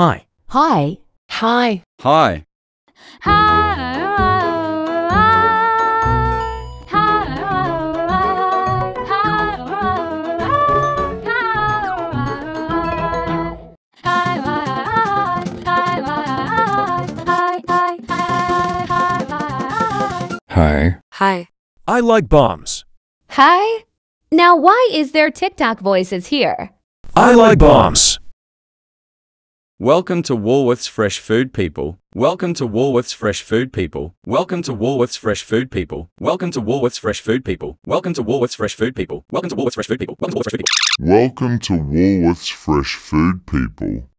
Hi. Hi. Hi. Hi. Hi. Hi. Hi. Hi. I like bombs. Hi. Now, why is there TikTok voices here? I like bombs. Welcome to Woolworths Fresh Food People. Welcome to Woolworths Fresh Food People. Welcome to Woolworths Fresh Food People. Welcome to Woolworths Fresh Food People. Welcome to Woolworths Fresh Food People. Welcome to Woolworths Fresh Food People. Welcome to Woolworths Fresh Food People. Welcome to Woolworths Fresh Food People.